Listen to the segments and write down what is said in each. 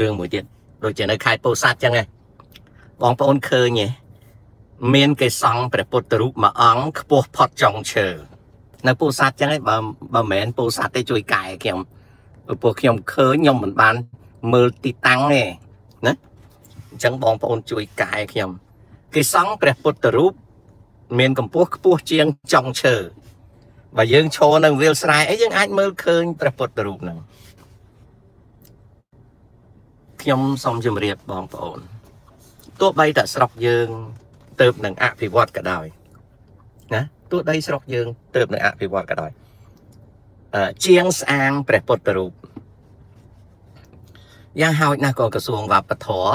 រឿងមួយទៀតដូចជានៅខេត្តពោធិ៍សាត់ចឹងឯងបងប្អូនឃើញទេមានគេសង់ព្រះពុទ្ធរូបមួយអង្គខ្ពស់ផុតចុងឈើនៅពោធិ៍សាត់ចឹងឯងបើបើមិនមែនពោធិ៍សាត់ទេជួយកែខ្ញុំព្រោះខ្ញុំឃើញខ្ញុំមិនបានមើលទីតាំងទេណាអញ្ចឹងបងប្អូនជួយកែខ្ញុំគេសង់ព្រះពុទ្ធរូបមានកម្ពស់ខ្ពស់ជាងចុងឈើបើយើងឈរនៅវាលស្រែអីយើងអាចមើលឃើញព្រះពុទ្ធរូបហ្នឹង ខ្ញុំសូមជម្រាបបងប្អូនទោះបីតែស្រុកយើងទៅនឹងអភិវឌ្ឍក៏ដោយណាទោះដីស្រុកយើងទៅនឹងអភិវឌ្ឍក៏ដោយអឺជាងស្អាងព្រះពុទ្ធរូបយ៉ាងហោចណាស់ក៏ក្រសួងវប្បធម៌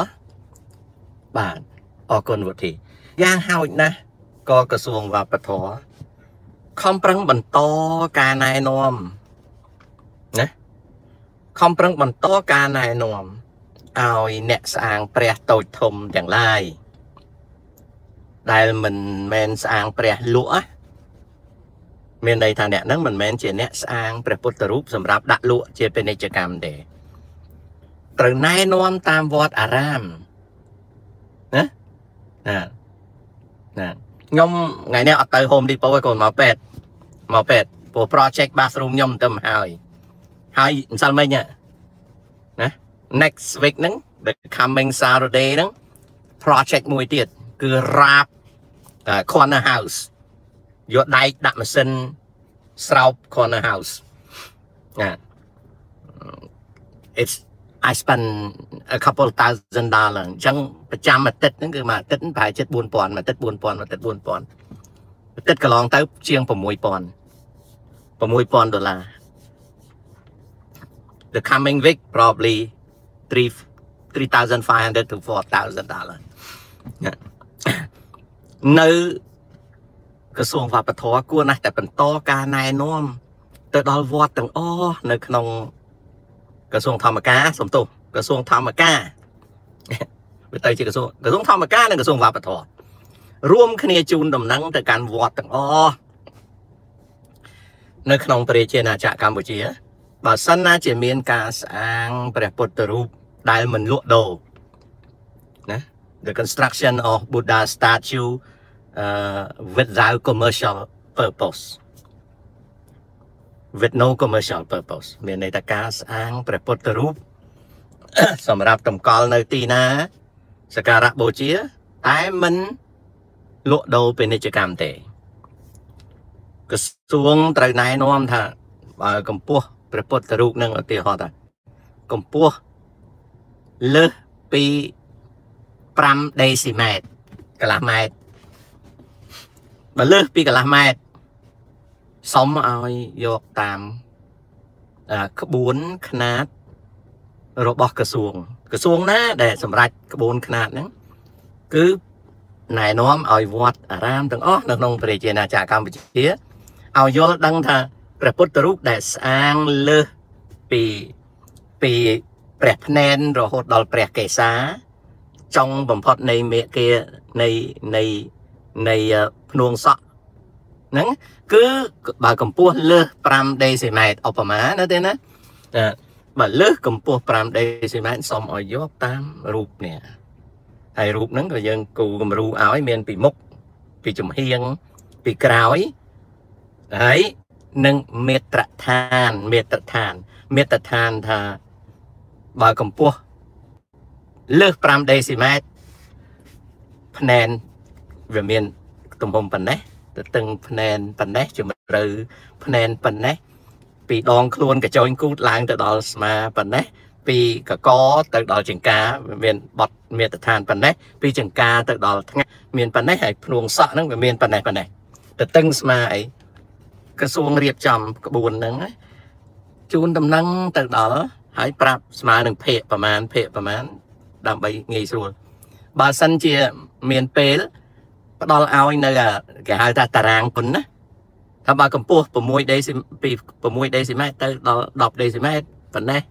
បាទអរគុណវុធីយ៉ាងហោចណាស់ក៏ក្រសួងវប្បធម៌ខំប្រឹងបន្តការណែនាំណាខំប្រឹងបន្តការណែនាំ ឲ្យអ្នកស្អាងព្រះតូចធំទាំងឡាយដែលមិនមែនស្អាងព្រះលក់មានន័យថាអ្នកហ្នឹងមិនមែនជាអ្នកស្អាងព្រះពុទ្ធរូបសម្រាប់ដាក់លក់ជាពាណិជ្ជកម្មទេត្រូវណែនាំតាមវត្តអារាមណាណាណាខ្ញុំថ្ងៃនេះអត់ទៅ Home Depot ឯងកូនមកពេទ្យមកពេទ្យព្រោះ project bathroom ខ្ញុំទៅមកហើយហើយអញ្ចឹងមិញណា next week ហ្នឹង the coming Saturday ហ្នឹង project មួយទៀតគឺ wrap corner house យកដែកដាក់ម៉ាស៊ីនស្រោប corner house ណា it's I spend a couple thousand dollar អញ្ចឹងប្រចាំអាទិត្យហ្នឹងគឺមួយអាទិត្យប្រហែលជិត4000មួយអាទិត្យ4000មួយអាទិត្យ4000អាទិត្យកន្លងទៅជាង6000 6000ដុល្លារ the coming week probably 3 3500 to 4000 dollar នៅក្រសួងវប្បធម៌គួរណាស់តែបន្តការណែនាំទៅដល់វត្តទាំងអស់នៅក្នុងក្រសួងធម្មការសំទោសក្រសួងធម្មការវាទៅជាក្រសួងក្រសួងធម្មការនិងក្រសួងវប្បធម៌រួមគ្នាជូនដំណឹងទៅកាន់វត្តទាំងអស់នៅក្នុងប្រជាណាចក្រកម្ពុជា បើសិនណាជាមានការស្អាងព្រះពុទ្ធរូបដែលមិនលក់ដូរណា the construction of Buddha statue uh, without commercial purpose with no commercial purpose មានន័យថាការស្អាងព្រះពុទ្ធរូបសម្រាប់តម្កល់នៅទីណាសក្ការៈបូជាតែមិនលក់ដូរពាណិជ្ជកម្មទេក្រសួងត្រូវណែនាំថាបើកម្ពស់ ព្រះពុទ្ធរូបនឹងឧទាហរណ៍ថាកម្ពស់លើសពី5ដេស៊ីម៉ែត្រកន្លះម៉ែត្របើលើសពីកន្លះម៉ែត្រសុំឲ្យយកតាមក្បួនຂ្នាតរបស់ក្រសួងក្រសួងណា ដែលសម្រាប់ក្បួនຂ្នាតហ្នឹងគឺណែនាំឲ្យវត្តអារាមទាំងអស់នៅក្នុងប្រជាណាចក្រកម្ពុជាឲ្យយល់ដឹងថា ព្រះពុទ្ធរូបដែលស្អាងលើសពីពីព្រះភ្នែនរហូតដល់ព្រះកេសាចុងបំផុតនៃមេគានៃនៃនៃភ្នួងសក់ហ្នឹងគឺបើកម្ពស់លើស5ដេស៊ីម៉ែត្រឧបមាណាទេណាបើលើសកម្ពស់5ដេស៊ីម៉ែត្រសូមឲ្យយកតាមរូបនេះហើយរូបហ្នឹងក៏យើងគូគំរូឲ្យមានពីមុខពីចំហៀងពីក្រោយហើយ និងមេត្រឋានមេត្រឋានមេត្រឋានថាបើកម្ពស់លើស5ដេស៊ីម៉ែត្រភ្នែនវាមានទំហំប៉ុណ្ណេះទៅតឹងភ្នែនប៉ុណ្ណេះជំរឿភ្នែនប៉ុណ្ណេះពីដងខ្លួនកញ្ចោញគូតឡើងទៅដល់ស្មាប៉ុណ្ណេះពីកកទៅដល់ចង្ការមានបត់មេតដ្ឋានប៉ុណ្ណេះពីចង្ការទៅដល់ថ្ងាសមានប៉ុណ្ណេះហើយភ្នួងសក់ហ្នឹងវាមានប៉ុណ្ណេះប៉ុណ្ណេះទៅតឹងស្មាអី ក្រសួងរៀបចំក្បួនហ្នឹងជូនដំណឹងទៅដល់ហើយប្រាប់ស្មើនឹងភេកប្រមាណភេកប្រមាណដើម្បីងាយស្រួលបើសិនជាមានពេលផ្ដល់ឲ្យនៅគេហៅថាតារាងគុណណាថាបើកម្ពស់6ដេស៊ីពី6ដេស៊ីម៉ែត្រទៅដល់10ដេស៊ីម៉ែត្រប៉ុណ្ណេះ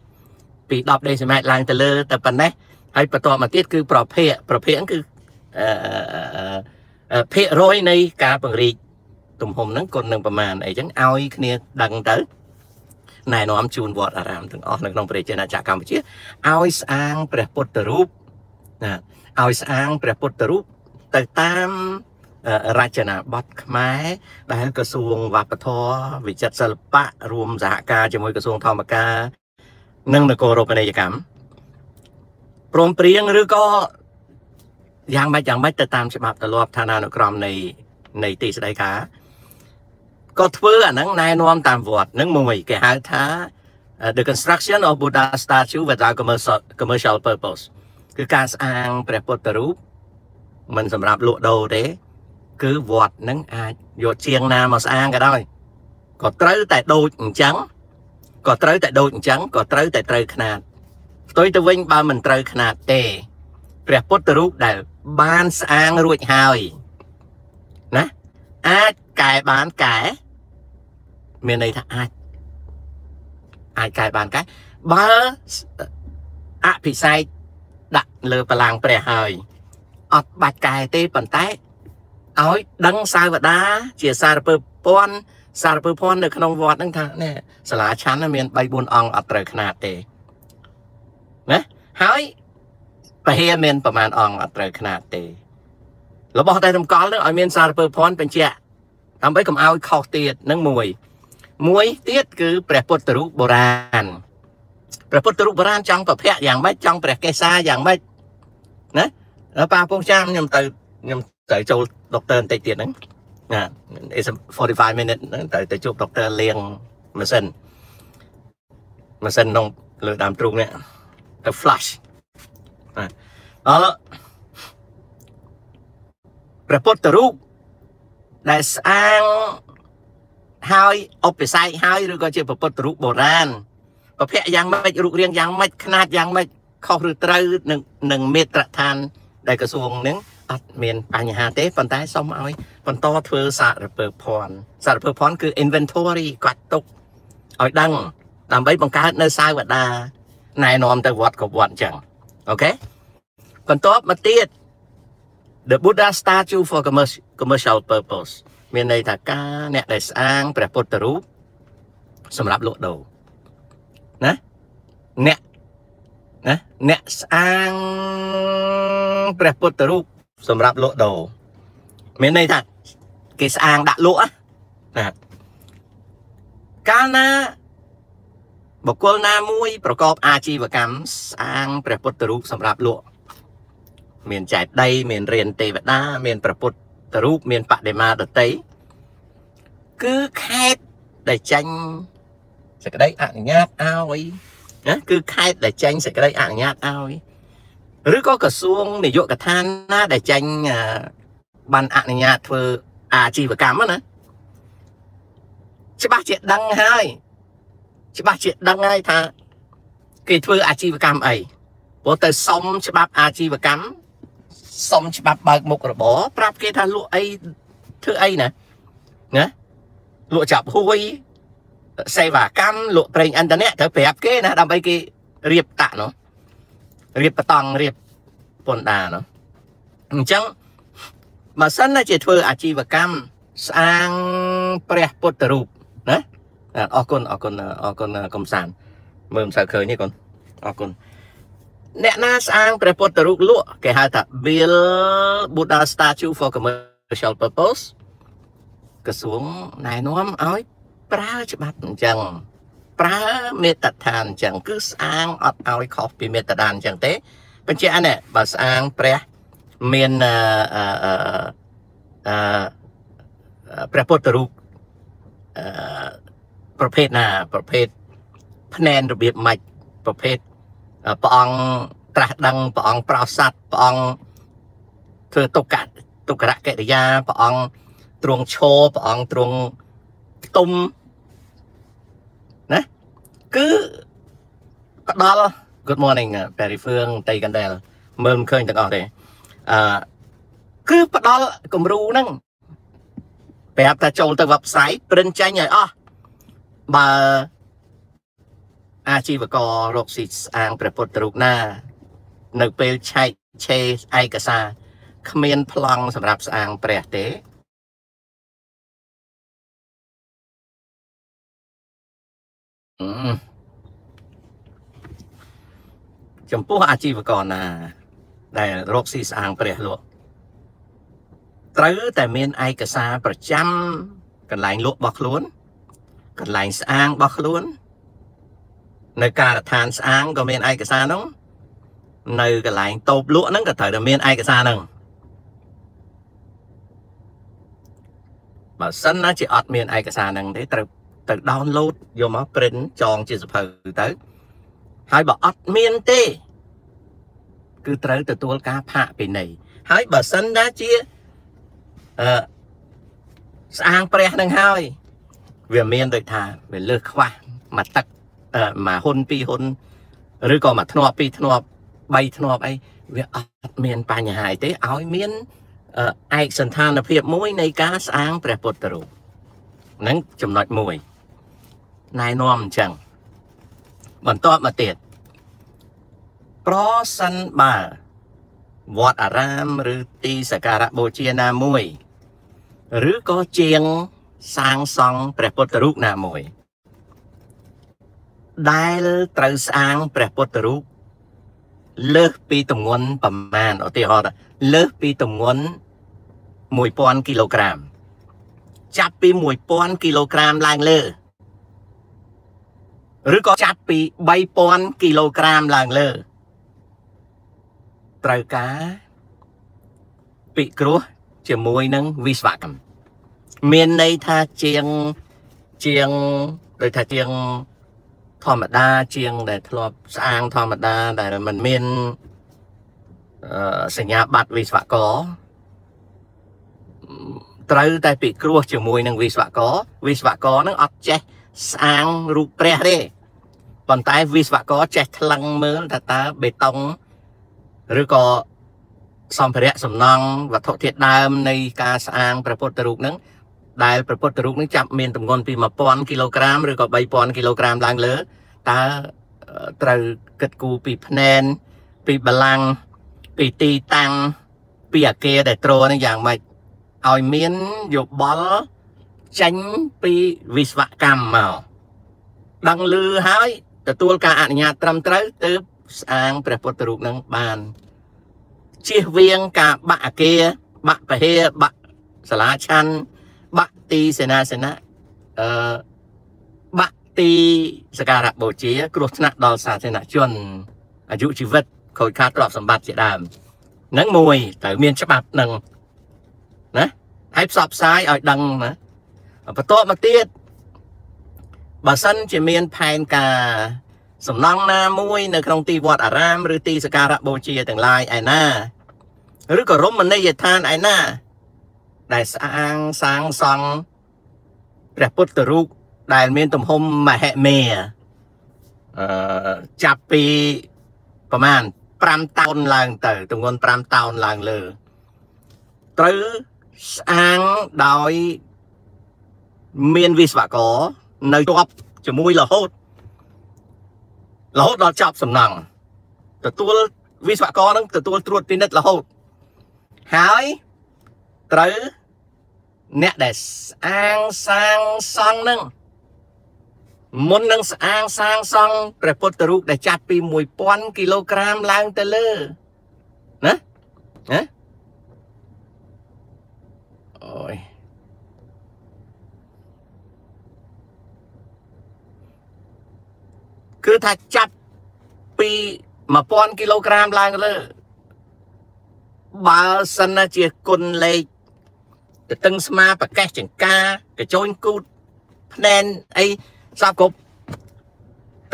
ពី10ដេស៊ីម៉ែត្រឡើងទៅលើទៅប៉ុណ្ណេះហើយបន្តមកទៀតគឺប្រភេទប្រភេទគឺអឺភាគរយនៃការពង្រីក ទំហំហ្នឹងគុណនឹងប្រមាណអីចឹងឲ្យគ្នាដឹងទៅណែនាំជូនវត្តអារាមទាំងអស់នៅក្នុងប្រជាណាចក្រកម្ពុជាឲ្យស្អាងព្រះពុទ្ធរូបណាឲ្យស្អាងព្រះពុទ្ធរូបទៅតាមរចនាបថខ្មែរដែលក្រសួងវប្បធម៌វិចិត្រសិល្បៈរួមសហការជាមួយក្រសួងធម្មការនិងនគររូបនីយកម្មព្រមព្រៀងឬក៏យ៉ាងម៉េចយ៉ាងម៉េចទៅតាមច្បាប់ទម្លាប់ឋានានុក្រមនៃនៃទីស្តីការ ក៏ធ្វើអាហ្នឹងណែនាំតាមវត្តហ្នឹងមួយគេហៅថា the construction of Buddha statue without commercial commercial purpose គឺការស្អាងព្រះពុទ្ធរូបមិនសម្រាប់លក់ដូរទេ គឺវត្តនឹងអាចយកជាងណាមកស្អាងក៏ដោយក៏ត្រូវតែដូចអញ្ចឹងក៏ត្រូវតែដូចអញ្ចឹងក៏ត្រូវតែត្រូវຂ្នាតផ្ទុយទៅវិញបើមិនត្រូវຂ្នាតទេព្រះពុទ្ធរូបដែលបានស្អាងរួចហើយណាអាចកែបានកែ មានន័យថាអាចអាចកែបានកែបើអភិសេកដាក់លើបលាំងព្រះហើយអត់បាច់កែទេប៉ុន្តែឲ្យដឹងសាវតាជាសារពើពន់សារពើភ័ណ្ឌនៅក្នុងវត្តហ្នឹងថានេះសាលាឆាន់មាន3 4អង្គអត់ត្រូវຂະຫນាតទេណាហើយពហិមានប្រមាណអង្គអត់ត្រូវຂະຫນាតទេរបស់តែរំកល់នឹងឲ្យមានសារពើភ័ណ្ឌបញ្ជាក់ដើម្បីកុំឲ្យខុសទៀតនឹងមួយ មួយទៀតគឺព្រះពុទ្ធរូបបុរាណព្រះពុទ្ធរូបបុរាណចង់ប្រភ័ក្រយ៉ាងម៉េចចង់ព្រះកេសាយ៉ាងម៉េចណាដល់ប៉ាពងចាំខ្ញុំទៅខ្ញុំទៅចូលដុកទ័របន្តិចទៀតហ្នឹងណា is 45 minute ហ្នឹងទៅទៅជួបដុកទ័រលាងម៉ាស៊ីនម៉ាស៊ីនក្នុងលើដើមទ្រូងនេះទៅ flash ណាអរព្រះពុទ្ធរូបដែលស្អាង ហើយឧបស័យហើយឬក៏ជាប្រពុតរូបបុរាណប្រភពយ៉ាងម៉េចរូបរាងយ៉ាងម៉េចຂ្នាតយ៉ាងម៉េចខុសឬត្រូវនឹងនឹងមេត្រដ្ឋាន ដែលក្រសួងនឹងអត់មានបញ្ហាទេប៉ុន្តែសូមឲ្យបន្តធ្វើសារពើភ័ណ្ឌសារពើភ័ណ្ឌគឺ inventory គាត់ទុកឲ្យដឹងដើម្បីបង្កើតនៅសាវតាណែនាំទៅវត្តក៏វត្តអញ្ចឹងអូខេបន្ទាប់មកទៀត the buddha statue for commercial commercial purpose មានន័យថាការអ្នកដែលស្អាងព្រះពុទ្ធរូបសម្រាប់លក់ដូរណាអ្នកណាអ្នកស្អាងព្រះពុទ្ធរូបសម្រាប់លក់ដូរមានន័យថាគេស្អាងដាក់លក់ណាកាលណាបុគ្គលណាមួយប្រកបអាជីវកម្មស្អាងព្រះពុទ្ធរូបសម្រាប់លក់មានចែកដីមានរៀនទេវតាមានព្រះពុទ្ធ រូបមានបដិមាដតីគឺខេតដែលចាញ់សេចក្តីអនុញ្ញាតឲ្យណាគឺខេតដែលចាញ់សេចក្តីអនុញ្ញាតឲ្យឬក៏ក្រសួងនយោបាយកថាណាដែលចាញ់បានអនុញ្ញាតធ្វើអាជីវកម្មណាច្បាស់ជាដឹងហើយច្បាស់ជាដឹងហើយថាគេធ្វើអាជីវកម្មអីព្រោះទៅសុំច្បាប់អាជីវកម្ម សុំច្បាប់បើកមុខរបរប្រាប់គេថាលក់អីធ្វើអីណាណាលក់ចាប់ហួយសេវាកម្មលក់ប្រេងឥន្ធនៈត្រូវប្រាប់គេណាដើម្បីគេរៀបតាក់នោះរៀបបតង់រៀបពន្ធដារនោះអញ្ចឹងបើសិនណាជាធ្វើអាជីវកម្មស្អាងព្រះពុទ្ធរូបណាអរគុណអរគុណអរគុណកំសាន្តមើលមិនសូវឃើញទេកូនអរគុណ អ្នកណាស្អាងព្រះពុទ្ធរូបលក់គេហៅថា Bill Buddha statue for commercial purpose ក្រសួងណែនាំឲ្យប្រើច្បាប់អញ្ចឹងប្រើមេត្រដ្ឋានអញ្ចឹងគឺស្អាងអត់ឲ្យខុសពីមេត្រដ្ឋានអញ្ចឹងទេបញ្ជាក់នេះបើស្អាងព្រះមានអឺអឺព្រះពុទ្ធរូបអឺប្រភេទណាប្រភេទភ្នែនរបៀបម៉េចប្រភេទ ព្រះអង្គត្រាស់ដឹងព្រះអង្គប្រោសសัตว์ព្រះអង្គធ្វើទុក្កទុក្ករកិរិយាព្រះអង្គទ្រង់ឈរព្រះអង្គទ្រង់ផ្ទុំណាគឺផ្ដល់ Good morning ប៉េរីហ្វឿងតៃកណ្ដែលមើលមិនឃើញទាំងអស់ទេអឺគឺផ្ដល់គំរូហ្នឹងប្រាប់ថាចូលទៅ website ព្រិនចេញឲ្យអស់បើ អាជីវកររកស៊ីស្អាងព្រះពុទ្ធរូបណា នៅពេលឆែកឆេឯកសារគ្មានប្លង់សម្រាប់ស្អាងព្រះទេចំពោះអាជីវករណា ដែលរកស៊ីស្អាងព្រះលក់ត្រូវតែមានឯកសារប្រចាំកន្លែងលក់របស់ខ្លួន កន្លែងស្អាងរបស់ខ្លួន នៅការដ្ឋានស្អាងក៏មានឯកសារហ្នឹងនៅកន្លែងតូបលក់ហ្នឹងក៏ត្រូវតែមានឯកសារហ្នឹងបើសិនណាជាអត់មានឯកសារហ្នឹងទេត្រូវទៅ download យកមក print ចងជាសភៅទៅហើយបើអត់មានទេ គឺត្រូវទទួលការផាកពិន័យហើយបើសិនណាជាអឺស្អាងព្រះនឹងហើយ វាមានដូចថាវាលើសខ្វះមួយទឹក មួយហ៊ុនពីរហ៊ុនឬក៏មួយធ្នាប់ពីរធ្នាប់បីធ្នាប់អីវាអត់មានបញ្ហាទេឲ្យមានឯកសន្តានភាពមួយនៃការស្អាងព្រះពុទ្ធរូបហ្នឹងចំណុចមួយណែនាំអញ្ចឹងបន្ទាប់មកទៀតប្រសិនបើវត្តអារាមឬទីសក្ការៈបូជាណាមួយ ឬក៏ជាងសាងសង់ព្រះពុទ្ធរូបណាមួយ ដែលត្រូវស្អាងព្រះពុទ្ធរូបលើសពីទម្ងន់ប្រមាណឧទាហរណ៍លើសពីទម្ងន់1000គីឡូក្រាមចាប់ពី1000គីឡូក្រាមឡើងលើឬក៏ចាប់ពី3000គីឡូក្រាមឡើងលើត្រូវការពិគ្រោះជាមួយនឹងវិស្វកម្មមានន័យថាជាងជាងដូចថាជាង ធម្មតាជាង ដែលធ្លាប់ស្អាងធម្មតាដែលมันមានសញ្ញាបត្រវិស្វករត្រូវតែពិគ្រោះជាមួយនឹងវិស្វករវិស្វករនឹងអត់ចេះស្អាងរូបព្រះទេប៉ុន្តែវិស្វករចេះថ្លឹងមើលថាតើបេតុងឬក៏សម្ភារៈសំណង់វត្ថុធាតុដើមនៃការស្អាងព្រះពុទ្ធរូបហ្នឹង ដែលព្រះពុទ្ធរូបនឹងចាប់មានទម្ងន់ពី1000គីឡូក្រាមឬក៏3000គីឡូក្រាមឡើងលើតើត្រូវគិតគូរពីភ្នែនពីបលាំងពីទីតាំងពីអាគារដែលត្រនឹងយ៉ាងម៉េចឲ្យមានយោបល់ចេញពីវិស្វកម្មមកដឹងលឺហើយទទួលការអនុញ្ញាតត្រឹមត្រូវទើបស្អាងព្រះពុទ្ធរូបនឹងបានជៀសវាងការបាក់អាគារបាក់ពហិបាក់សាលាឆាន់ បាក់ទីសេនាសនៈអឺបាក់ទីសក្ការៈបូជា គ្រោះថ្នាក់ដល់សាធារណជនអាយុជីវិតខូចខាតទ្រព្យសម្បត្តិជាដើមនឹងមួយត្រូវមានច្បាប់នឹងណាហើយផ្សព្វផ្សាយឲ្យដឹងណាបន្ទាប់មកទៀតបើសិនជាមានផែនការសំណង់ណាមួយនៅក្នុងទីវត្តអារាម ឬទីសក្ការៈបូជាទាំងឡាយឯណាឬក៏រមណីយដ្ឋានឯណា ដែលស្អាងសាងសង់ព្រះពុទ្ធរូបដែលមានទំហំមហិមាអឺចាប់ពីប្រហែល5តោនឡើងទៅទម្ងន់5តោនឡើងលើត្រូវស្អាងដោយមានវិស្វករនៅជាប់ជាមួយរហូតរហូតដល់ចប់សំណង់ទទួលវិស្វករនឹងទទួលត្រួតពិនិត្យរហូតហើយ ត្រូវអ្នកដែលស្អាងសាងសង់នឹងមុននឹងស្អាងសាងសង់ព្រះពុទ្ធរូបដែលចាប់ពី1000គីឡូក្រាមឡើងទៅលើណាណាអូយគឺថាចាប់ពី1000គីឡូក្រាមឡើងលើបើសិនណាជាគុណលេខ ទៅតឹងស្មាប្រកេះចង្ការកញ្ចូនគូតភ្នែនអីសពគ្រប់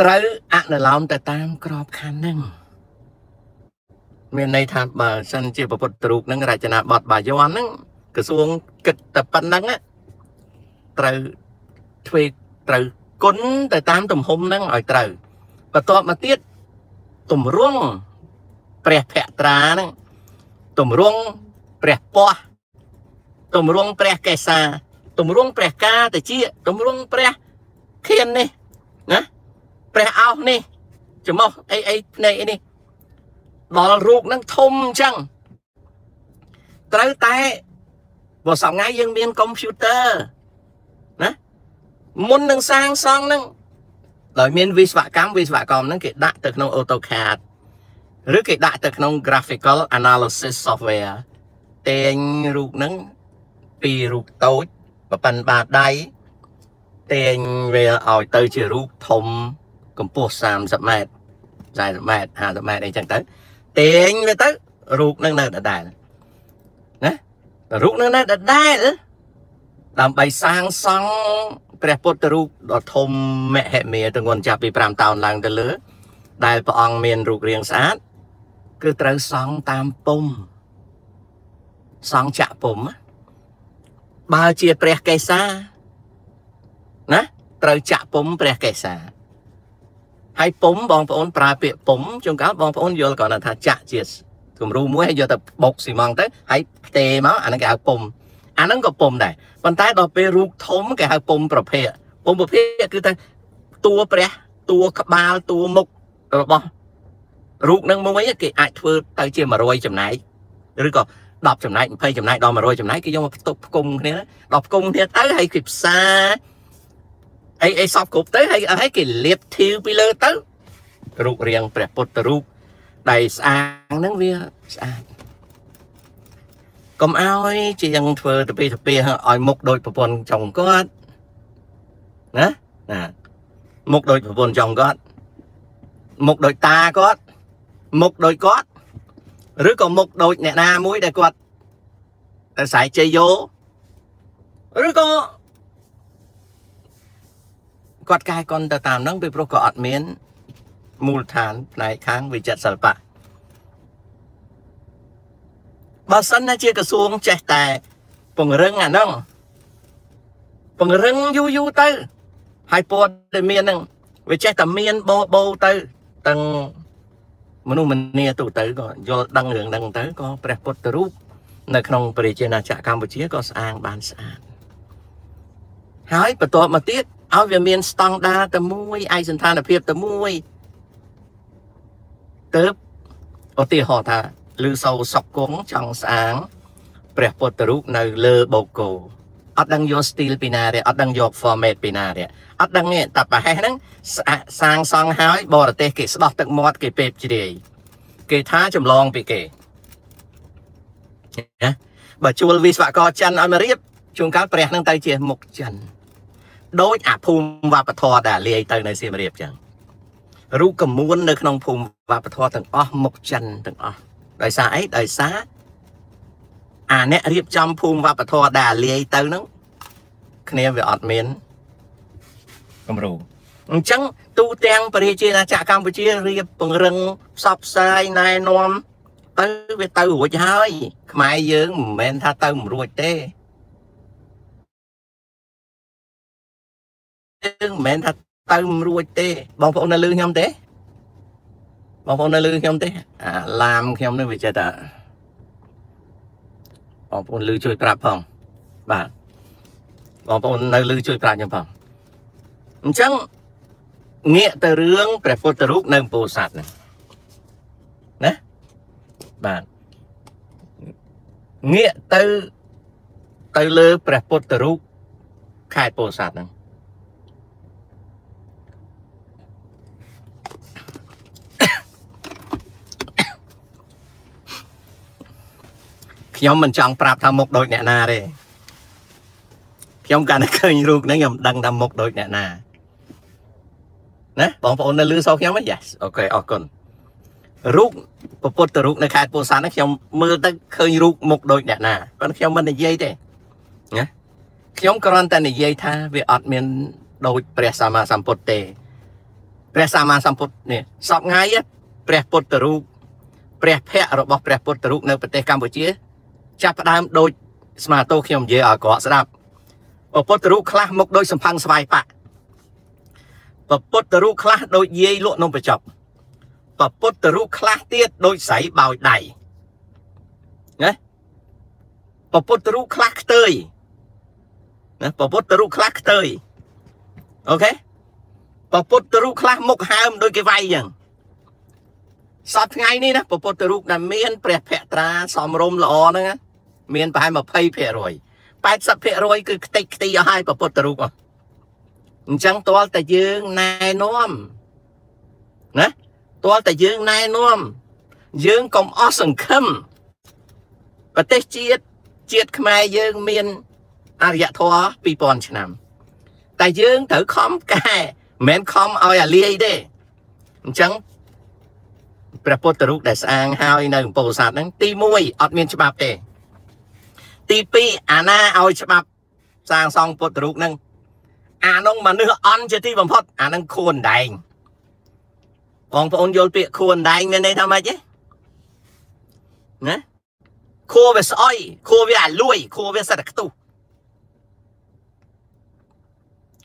ត្រូវអនុលោមទៅតាមក្របខ័ណ្ឌហ្នឹងមានន័យថាបើសិនជាពុទ្ធរូបហ្នឹងរចនាបថបាយ័នហ្នឹងក្រសួងគិតតែប៉ុណ្្នឹងត្រូវធ្វើត្រូវគុណទៅតាមទំហំហ្នឹងឲ្យត្រូវបន្ទាប់មកទៀតទម្រង់ព្រះភក្ត្រាហ្នឹងទម្រង់ព្រះពស់ ទម្រង់ព្រះកេសាទម្រង់ព្រះកាតជាទម្រង់ព្រះខៀននេះណាព្រះអោសនេះចំោះអីអីភ្នែកនេះដល់រូបនឹងធំអញ្ចឹងត្រូវតែបើសប្ងៃយើងមានកុំព្យូទ័រណាមុននឹងសាងសង់នឹងដោយមានវិស្វកម្មវិស្វកម្មហ្នឹងគេដាក់ទៅក្នុង AutoCAD ឬគេដាក់ទៅក្នុង graphical analysis software តែងរូបហ្នឹង ពីរូបតូចប្រប៉ិនបាតដៃតែងវាឲ្យទៅជារូបធំកម្ពស់30ម៉ែត្រ40ម៉ែត្រ50ម៉ែត្រអីចឹងទៅតែងវាទៅរូបនឹងនៅដដែលណារូបនឹងនៅដដែលដើម្បីសាងសង់ព្រះពុទ្ធរូបដ៏ធំមហិមាទងន់ចាប់ពី5តោនឡើងទៅលើ ដែលព្រះអង្គមានរូបរាងស្អាត គឺត្រូវសង់តាមពុំសង់ចាក់ពុំ បើជាព្រះកេសាណាត្រូវចាក់ពុំព្រះកេសាហើយពុំបងប្អូនប្រើពាក្យពុំជួនកាលបងប្អូនយល់គ្រាន់តែថាចាក់ជាគំរូមួយហើយយកទៅបុកស៊ីម៉ងទៅហើយផ្ទេមកអាហ្នឹងគេហៅពុំអាហ្នឹងក៏ពុំដែរប៉ុន្តែដល់ពេលរូបធំគេហៅពុំប្រភេទពុំប្រភេទគឺថាតួព្រះតួក្បាលតួមុខរបស់រូបនឹងមួយគេអាចធ្វើទៅជា100ចំណែកឬក៏ 10ចំណែក20ចំណែកដល់100ចំណែកគេយកមកផ្ទុកផ្គុំគ្នាដល់ផ្គុំគ្នាទៅហើយគេផ្សារអីអីសពគ្រប់ទៅហើយហើយគេលាបធីវពីលើទៅរូបរាងព្រះពុទ្ធរូបដៃស្អាងហ្នឹងវាស្អាតកុំឲ្យជាងធ្វើទៅពីទៅពីឲ្យមុខដូចប្រពន្ធចុងគាត់ណាណាមុខដូចប្រពន្ធចុងគាត់មុខដូចតាគាត់មុខដូចគាត់ ឬក៏មុខដូចអ្នកណាមួយដែលគាត់តែស្រ័យជ័យយោឬក៏គាត់កែកុនទៅតាមហ្នឹងពីព្រោះក៏អត់មានមូលដ្ឋានផ្នែកខាងវិចិត្រសិល្បៈបើសិនណាជាក្រសួងចេះតែពង្រឹងអាហ្នឹងពង្រឹងយូរយូរទៅហើយព័ត៌មានហ្នឹងវាចេះតែមានបោបោទៅទាំង មនុស្សម្នាទូទៅក៏យល់ដឹងរឿងហ្នឹងទៅក៏ព្រះពុទ្ធរូបនៅក្នុងប្រជាណាចក្រកម្ពុជាក៏ស្អាងបានស្អាតហើយបន្ទាប់មកទៀតឲ្យវាមានស្តង់ដារតែមួយឯកសន្តានភាពតែមួយទៅឧទាហរណ៍ថាឬសោសុកគង់ចង់ស្អាងព្រះពុទ្ធរូបនៅលើបូកគោ អត់ដឹងយក style ពីណាទេអត់ដឹងយក format ពីណាទេអត់ដឹងទេតែប្រហែសហ្នឹងសាងសង់ហើយបរទេសគេស្ដោះទឹកមាត់គេពេបជ្រាយគេថាចម្លងពីគេណាបើជួលវិស្វករចិនឲ្យមករៀបជួនកាលព្រះនឹងទៅជាមុខចិនដូចអាភូមិវប្បធម៌ដែលលាយទៅនៅសៀមរាបចឹងរូបកមួននៅក្នុងភូមិវប្បធម៌ទាំងអស់មុខចិនទាំងអស់ដោយសារអីដោយសារ អាអ្នករៀបចំភូមិវប្បធម៌ដែលលាយទៅហ្នឹងគ្នាវាអត់មានគំរូអញ្ចឹងទូទាំងប្រជាណាចក្រកម្ពុជារៀបពង្រឹងផ្សព្វផ្សាយណែនាំទៅវាទៅរួចហើយ ខ្មែរយើងមិនមែនថាទៅមិនរួចទេយើងមិនមែនថាទៅមិនរួចទេ បងប្អូននៅលឺខ្ញុំទេបងប្អូននៅលឺខ្ញុំទេអាឡាមខ្ញុំនេះវាចេះតែ បងប្អូនលឺជួយប្រាប់ផងបាទបងប្អូននៅលឺជួយប្រាប់ខ្ញុំផងអញ្ចឹងងាកទៅរឿងព្រះពុទ្ធរូបនៅពោធិ៍សាត់ហ្នឹងណាបាទងាកទៅទៅលើព្រះពុទ្ធរូបខេត្តពោធិ៍សាត់ហ្នឹង ខ្ញុំមិនចង់ប្រាប់ថាមុខដូចអ្នកណាទេខ្ញុំកាន់តែឃើញរូបហ្នឹងខ្ញុំដឹងថាមុខដូចអ្នកណាណាបងប្អូននៅលឺសោខ្ញុំទេ Yes អូខេអរគុណរូបពពុទ្ធរូបនៅខេត្តពោធិ៍សាត់ហ្នឹងខ្ញុំមើលទៅឃើញរូបមុខដូចអ្នកណាប៉ុន្តែខ្ញុំមិននិយាយទេណាខ្ញុំគ្រាន់តែនិយាយថាវាអត់មានដូចព្រះសម្មាសម្ពុទ្ធទេព្រះសម្មាសម្ពុទ្ធនេះសពថ្ងៃព្រះពុទ្ធរូបព្រះភ័ក្ត្ររបស់ព្រះពុទ្ធរូបនៅប្រទេសកម្ពុជា ចាប់ផ្ដើមដូចស្មាតោខ្ញុំនិយាយឲ្យក្រក់ស្ដាប់ពុទ្ធរូបខ្លះមុខដូចសំផឹងស្វាយបាក់ពុទ្ធរូបខ្លះដូចយាយលក់នំបញ្ចុកពុទ្ធរូបខ្លះទៀតដូចស្រីបោយដៃណាពុទ្ធរូបខ្លះខ្ទើយណាពុទ្ធរូបខ្លះខ្ទើយអូខេពុទ្ធរូបខ្លះមុខហើមដូចគេវាយអញ្ចឹងសប្តាហ៍ថ្ងៃនេះណាពុទ្ធរូបដែលមានព្រះភក្ត្រាសំរុំល្អហ្នឹង មានប្រហែល20% 80%គឺខ្ទេចខ្ទីអស់ហើយពុទ្ធរូបអញ្ចឹងទាល់តែយើងណែនាំណាទាល់តែយើងណែនាំយើងកុំអស់សង្ឃឹមប្រទេសជាតិជាតិខ្មែរយើងមានអរិយធម៌2000ឆ្នាំ តែយើងត្រូវខំកែមិនមែនខំឲ្យអាលាយទេអញ្ចឹងព្រះពុទ្ធរូបដែលស្អាងហើយនៅកំពូលសាទហ្នឹងទី1អត់មានច្បាប់ទេ ទី2អាណាឲ្យច្បាប់សាងសង់ពុទ្ធរូបហ្នឹងអានោះមនុស្សអន់ជាទីបំផុតអានឹងខួនដែងបងប្អូនយល់ពាក្យខួនដែងមានន័យថាម៉េចទេណាខួវាស្អុយខួវាអាលួយខួវាសិតតែខ្ទុះ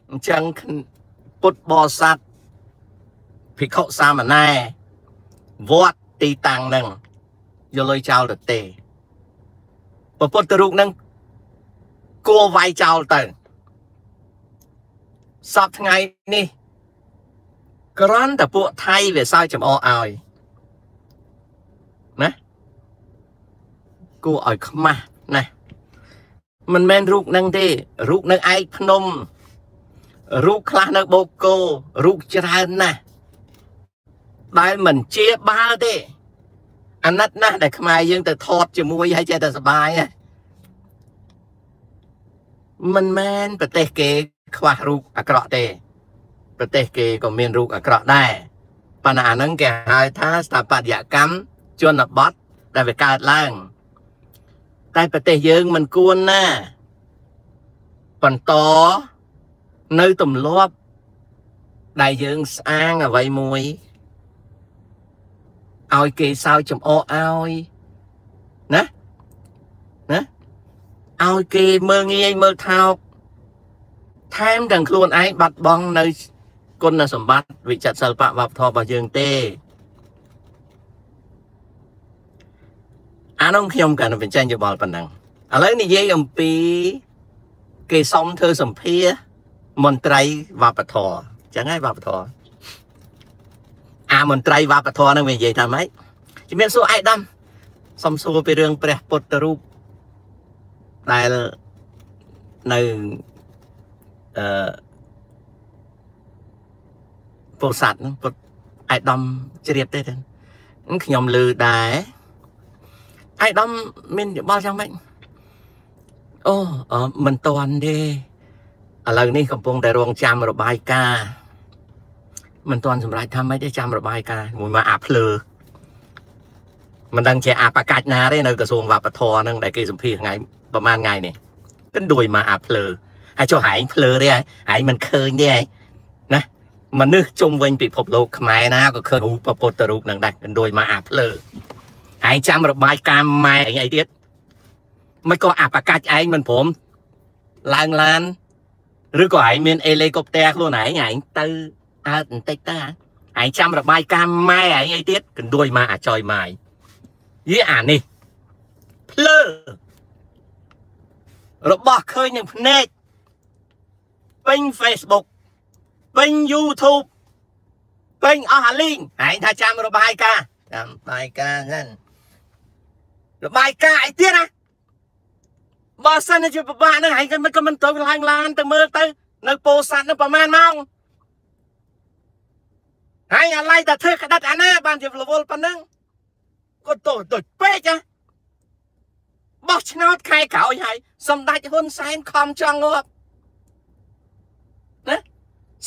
អញ្ចឹងពុទ្ធបរិស័ទភិក្ខុសាមណេរវត្តទីតាំងនឹងយកលុយចោលទៅទេ ពពុទ្ធរូបនឹងគួរវាយចោលទៅសពថ្ងៃនេះក្រាន់តែពួកថៃវាសើចចំអកឲ្យណាគួរឲ្យខ្មាស់ណាមិនមែនរូបនឹងទេរូបនៅឯកភ្នំរូបខ្លះនៅបូកគោរូបច្រើនណាស់ដែលមិនជាបាលទេ អាណិតណាស់ដែលខ្មែរយើងទៅថតជាមួយហើយចេះតែសបាយមិនមែនប្រទេសគេខ្វះរូបអាក្រក់ទេប្រទេសគេក៏មានរូបអាក្រក់ដែរប៉ុន្តែអាហ្នឹងគេហៅថាស្ថាបត្យកម្មជនបទដែលវាកើតឡើង តែប្រទេសយើងមិនគួរណាបន្តនៅទម្លាប់ដែលយើងស្អាងអ្វីមួយ ឲ្យគេសើចចំអកឲ្យណាណាឲ្យគេមើងងាយមើលថោកថែមទាំងខ្លួនឯងបាត់បង់នៅគុណសម្បត្តិវិចិត្រសិល្បៈវប្បធម៌របស់យើងទេអានោះខ្ញុំក៏បញ្ចេញយោបល់ប៉ុណ្ណឹងឥឡូវនិយាយអំពី គេសុំធ្វើសម្ភារមន្ត្រីវប្បធម៌ចឹងហើយវប្បធម៌ អាមន្ត្រីវប្បធម៌នឹងវានិយាយថាម៉េចជំរាបសួរឯកដាំសុំសួរពីរឿងព្រះពុទ្ធរូបដែលនៅអឺពោធិ៍សាត់ហ្នឹងពុទ្ធអាយដំជ្រាបទេខ្ញុំលឺដែរអាយដំមានយោបល់យ៉ាងម៉េចអូមិនតន់ទេឥឡូវនេះកំពុងតែរងចាំរបាយការណ៍ មិនទាន់សម្រេចថាម៉េចទេចាំរបាយការណ៍មួយមកអាភ្លើមិនដឹងជាអាបកាច់ណាទេនៅក្រសួងវប្បធម៌ហ្នឹងដែលគេសម្ភាសថ្ងៃប្រហែលថ្ងៃនេះគិតដូចមកអាភ្លើហើយចុះហែងភ្លើទេហែងមិនឃើញទេហែងណាមនុស្សជុំវិញពិភពលោកខ្មែរណាក៏ឃើញរូបពុទ្ធរូបនឹងដែរដូចមកអាភ្លើឯងចាំរបាយការណ៍ម៉ែឯងអីទៀតមិនក៏អាបកាច់ឯងមិនព្រមឡើងឡានឬក៏ឯងមានអេលីកូបទ័រខ្លួនឯងឯងទៅ អើតបន្តិចតាឯងចាំរបាយការណ៍ម៉ែឯងអីទៀតកណ្ដួយមកអាចយម៉ាយយីអានេះភ្លើរបស់ឃើញនឹងភ្នែកពេញ Facebook ពេញ YouTube ពេញអស់អាលីងឯងថាចាំរបាយការណ៍ចាំរបាយការណ៍ហ្នឹងរបាយការណ៍អីទៀតណាបើសិនជាពិបាកហ្នឹងឯងក៏មិនក៏មិនទៅឡើងឡានទៅមើលទៅ នៅពោធិ៍សាត់នោះប្រហែលម៉ោង ហើយអាឡៃតែធ្វើក្តិតអាណាបានជារវល់ប៉ុណ្ណឹងគាត់ទៅដូចពេកណាបោះឆ្នោតខែក្រោយហើយសម្ដេចហ៊ុនសែនខំចង់ងាប់ណា